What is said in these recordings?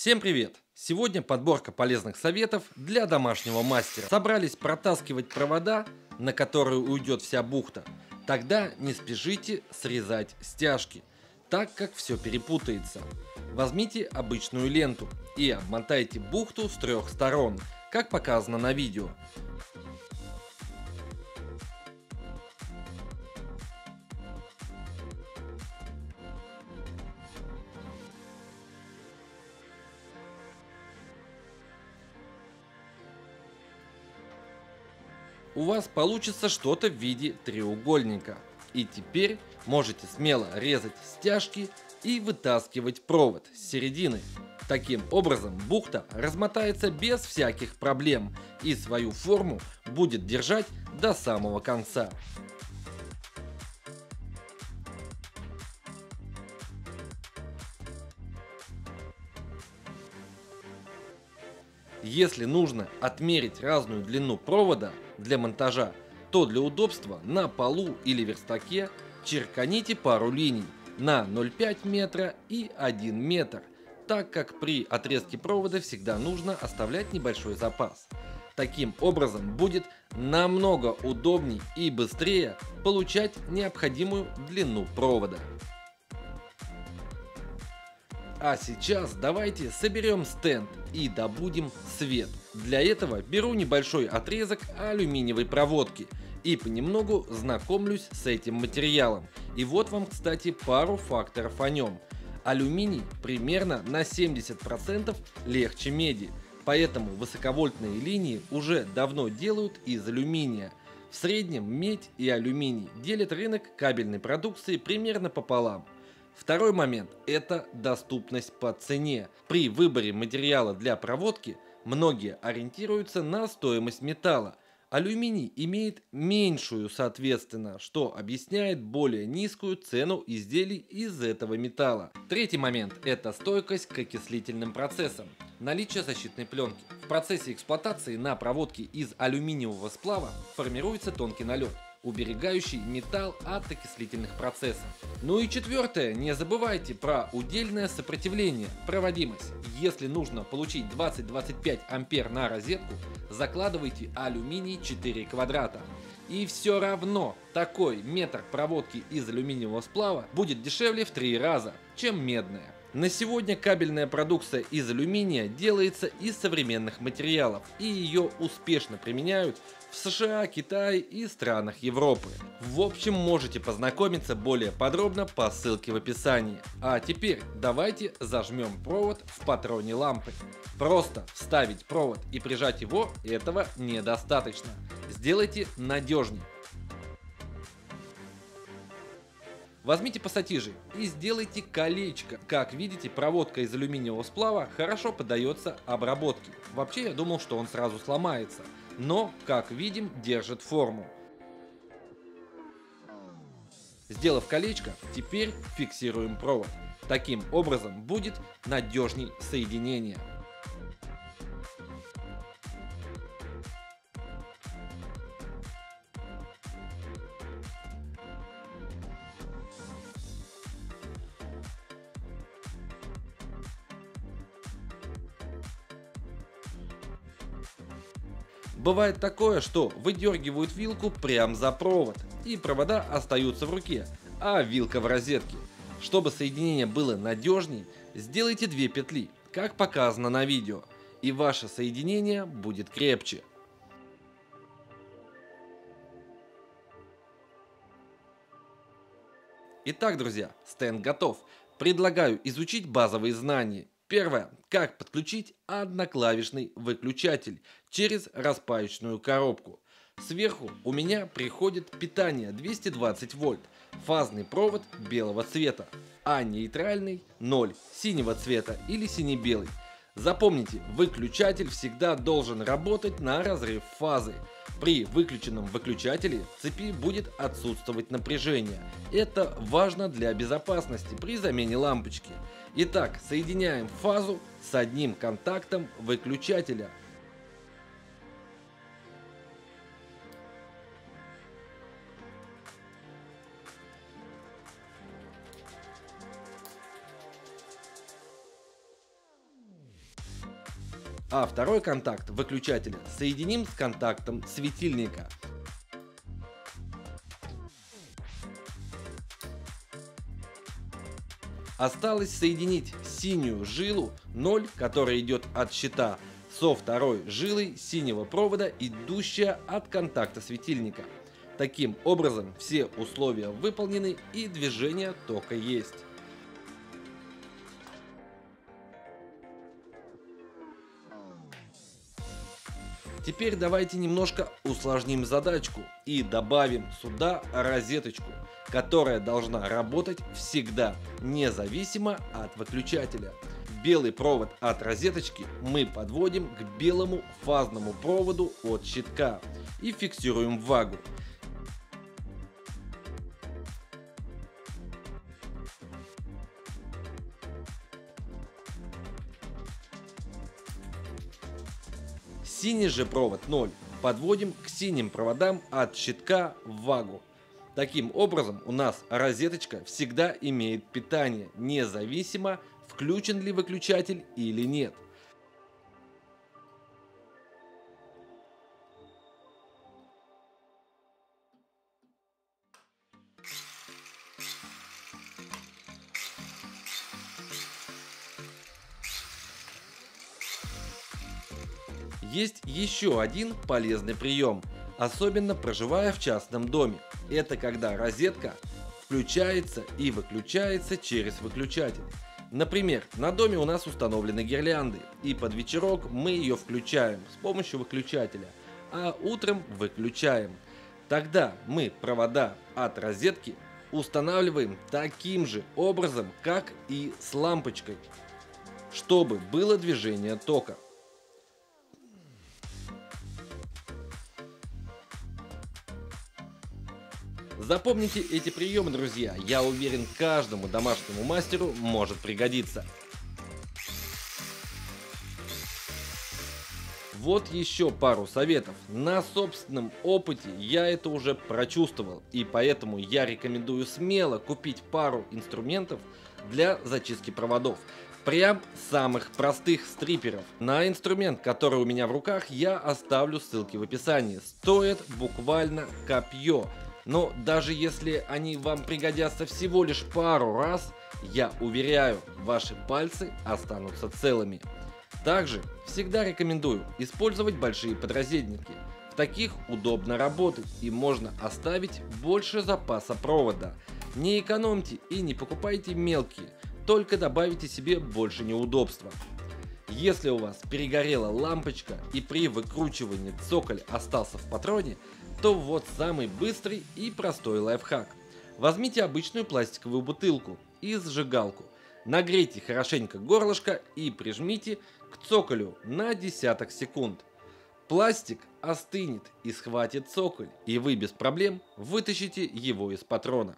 Всем привет! Сегодня подборка полезных советов для домашнего мастера. Собрались протаскивать провода, на которые уйдет вся бухта? Тогда не спешите срезать стяжки, так как все перепутается. Возьмите обычную ленту и обмотайте бухту с трех сторон, как показано на видео. У вас получится что-то в виде треугольника. И теперь можете смело резать стяжки и вытаскивать провод с середины. Таким образом бухта размотается без всяких проблем и свою форму будет держать до самого конца. Если нужно отмерить разную длину провода для монтажа, то для удобства на полу или верстаке черканите пару линий на 0,5 метра и 1 метр, так как при отрезке провода всегда нужно оставлять небольшой запас. Таким образом будет намного удобней и быстрее получать необходимую длину провода. А сейчас давайте соберем стенд и добудем свет. Для этого беру небольшой отрезок алюминиевой проводки и понемногу знакомлюсь с этим материалом. И вот вам, кстати, пару факторов о нем. Алюминий примерно на 70% легче меди, поэтому высоковольтные линии уже давно делают из алюминия. В среднем медь и алюминий делят рынок кабельной продукции примерно пополам – Второй момент – это доступность по цене. При выборе материала для проводки многие ориентируются на стоимость металла. Алюминий имеет меньшую, соответственно, что объясняет более низкую цену изделий из этого металла. Третий момент – это стойкость к окислительным процессам. Наличие защитной пленки. В процессе эксплуатации на проводке из алюминиевого сплава формируется тонкий налет уберегающий металл от окислительных процессов. Ну и четвертое, не забывайте про удельное сопротивление, проводимость. Если нужно получить 20-25 ампер на розетку, закладывайте алюминий 4 квадрата. И все равно такой метр проводки из алюминиевого сплава будет дешевле в 3 раза, чем медная. На сегодня кабельная продукция из алюминия делается из современных материалов и ее успешно применяют в США, Китае и странах Европы. В общем, можете познакомиться более подробно по ссылке в описании. А теперь давайте зажмем провод в патроне лампы. Просто вставить провод и прижать его этого недостаточно. Сделайте надежнее. Возьмите пассатижи и сделайте колечко. Как видите, проводка из алюминиевого сплава хорошо поддается обработке. Вообще я думал, что он сразу сломается, но, как видим, держит форму. Сделав колечко, теперь фиксируем провод. Таким образом будет надежней соединение. Бывает такое, что выдергивают вилку прямо за провод, и провода остаются в руке, а вилка в розетке. Чтобы соединение было надежней, сделайте две петли, как показано на видео, и ваше соединение будет крепче. Итак, друзья, стенд готов. Предлагаю изучить базовые знания Первое. Как подключить одноклавишный выключатель через распаечную коробку. Сверху у меня приходит питание 220 вольт, фазный провод белого цвета, а нейтральный 0 синего цвета или сине-белый. Запомните, выключатель всегда должен работать на разрыв фазы. При выключенном выключателе цепи будет отсутствовать напряжение. Это важно для безопасности при замене лампочки. Итак, соединяем фазу с одним контактом выключателя. А второй контакт выключателя соединим с контактом светильника. Осталось соединить синюю жилу 0, которая идет от щита, со второй жилой синего провода, идущая от контакта светильника. Таким образом, все условия выполнены и движение тока есть. Теперь давайте немножко усложним задачку и добавим сюда розеточку, которая должна работать всегда, независимо от выключателя. Белый провод от розеточки мы подводим к белому фазному проводу от щитка и фиксируем вагу. Синий же провод 0 подводим к синим проводам от щитка в вагу. Таким образом у нас розеточка всегда имеет питание, независимо включен ли выключатель или нет. Есть еще один полезный прием, особенно проживая в частном доме. Это когда розетка включается и выключается через выключатель. Например, на доме у нас установлены гирлянды, и под вечерок мы ее включаем с помощью выключателя, а утром выключаем. Тогда мы провода от розетки устанавливаем таким же образом, как и с лампочкой, чтобы было движение тока. Запомните эти приемы, друзья. Я уверен, каждому домашнему мастеру может пригодиться. Вот еще пару советов. На собственном опыте я это уже прочувствовал, и поэтому я рекомендую смело купить пару инструментов для зачистки проводов. Прям самых простых стриперов. На инструмент, который у меня в руках, я оставлю ссылки в описании. Стоит буквально копье. Но даже если они вам пригодятся всего лишь пару раз, я уверяю, ваши пальцы останутся целыми. Также всегда рекомендую использовать большие подрозетники. В таких удобно работать и можно оставить больше запаса провода. Не экономьте и не покупайте мелкие, только добавите себе больше неудобства. Если у вас перегорела лампочка и при выкручивании цоколь остался в патроне, то вот самый быстрый и простой лайфхак. Возьмите обычную пластиковую бутылку и зажигалку. Нагрейте хорошенько горлышко и прижмите к цоколю на десяток секунд. Пластик остынет и схватит цоколь, и вы без проблем вытащите его из патрона.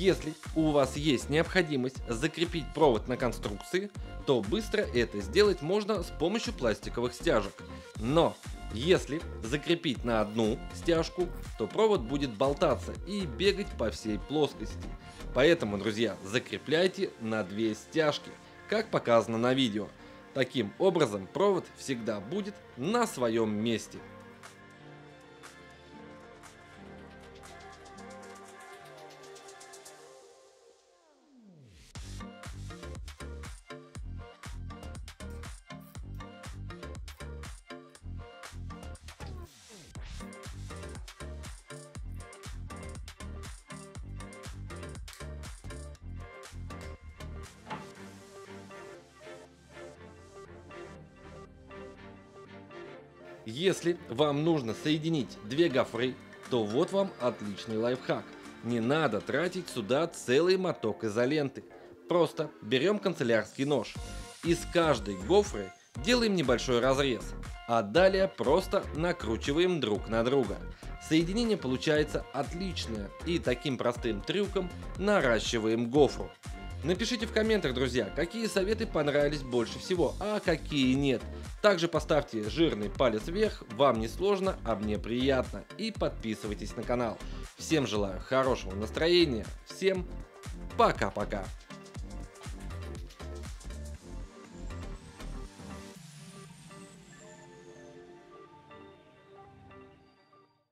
Если у вас есть необходимость закрепить провод на конструкции, то быстро это сделать можно с помощью пластиковых стяжек. Но если закрепить на одну стяжку, то провод будет болтаться и бегать по всей плоскости. Поэтому, друзья, закрепляйте на две стяжки, как показано на видео. Таким образом провод всегда будет на своем месте. Если вам нужно соединить две гофры, то вот вам отличный лайфхак. Не надо тратить сюда целый моток изоленты. Просто берем канцелярский нож. Из каждой гофры делаем небольшой разрез, а далее просто накручиваем друг на друга. Соединение получается отличное и таким простым трюком наращиваем гофру. Напишите в комментах, друзья, какие советы понравились больше всего, а какие нет. Также поставьте жирный палец вверх, вам не сложно, а мне приятно. И подписывайтесь на канал. Всем желаю хорошего настроения, всем пока-пока.